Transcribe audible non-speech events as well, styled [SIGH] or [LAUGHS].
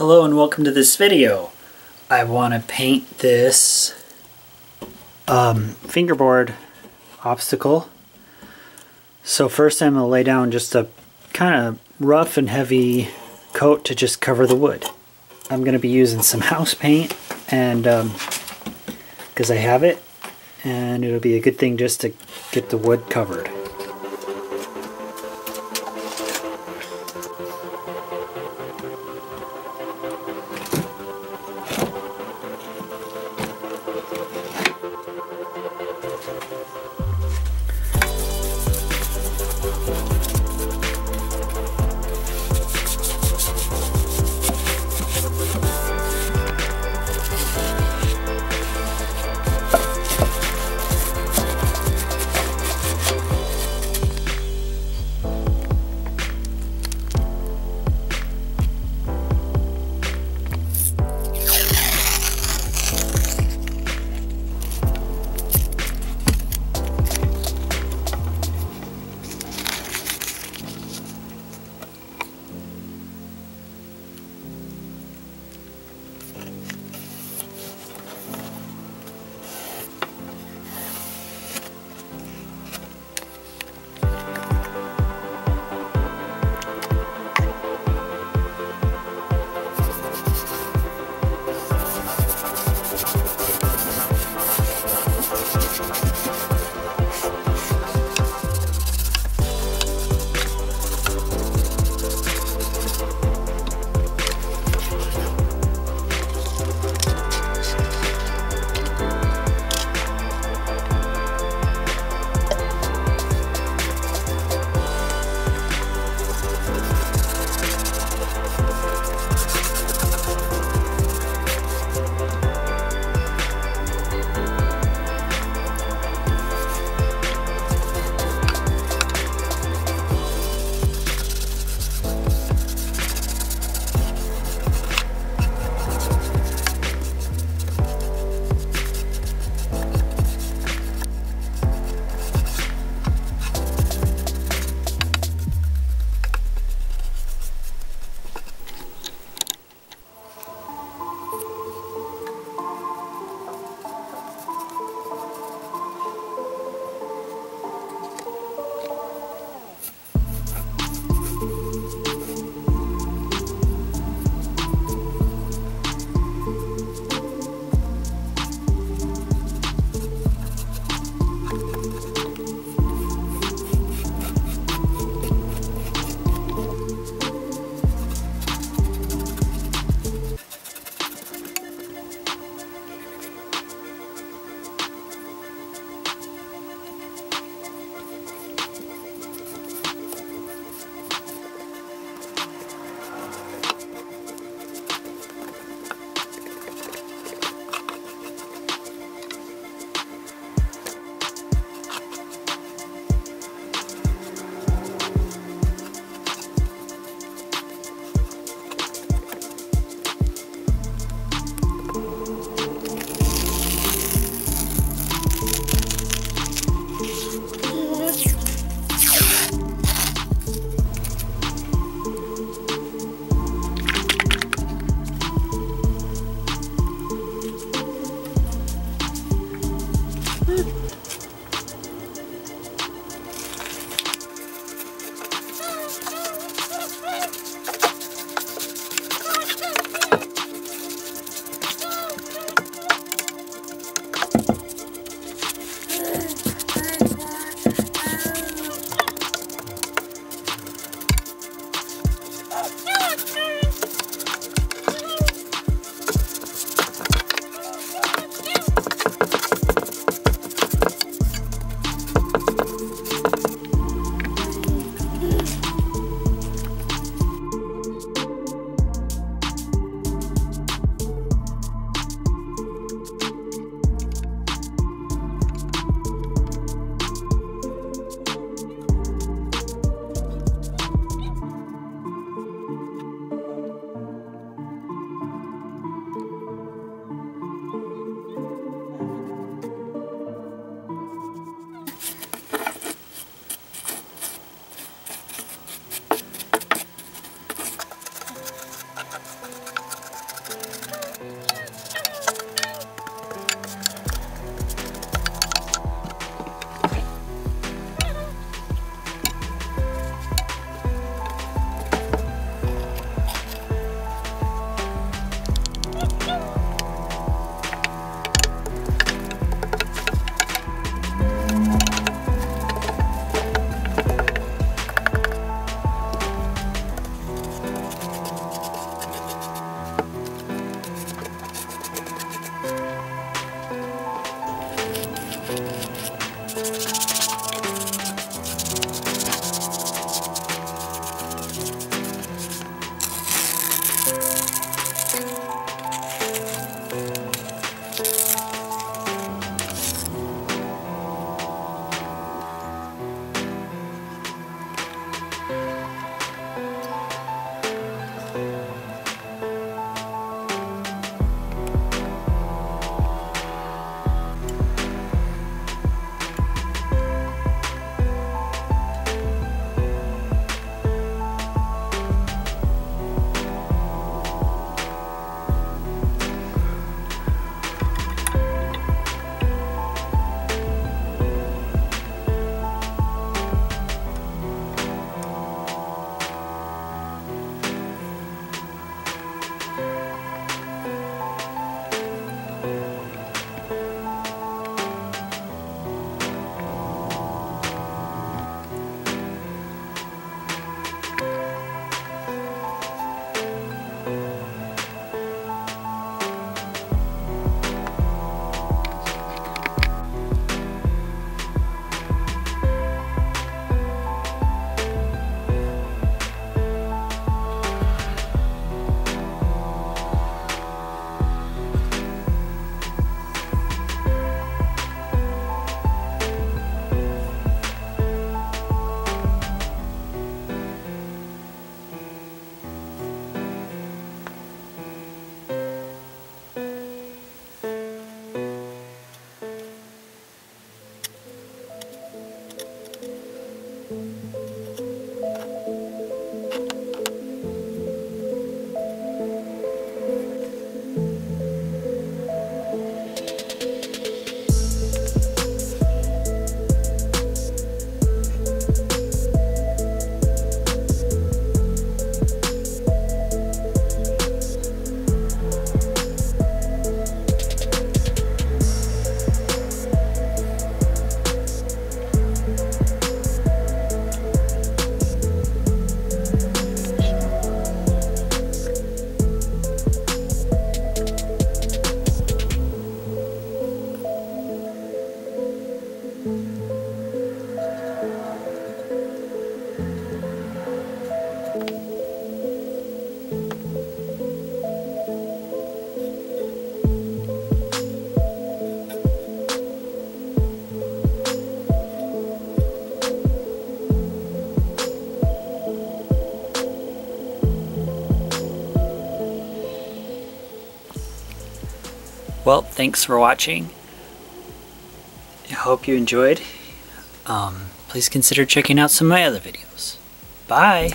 Hello and welcome to this video. I want to paint this um, fingerboard obstacle. So first I'm going to lay down just a kind of rough and heavy coat to just cover the wood. I'm going to be using some [LAUGHS] house paint and because um, I have it and it'll be a good thing just to get the wood covered. Well, thanks for watching. I hope you enjoyed. Um, please consider checking out some of my other videos. Bye!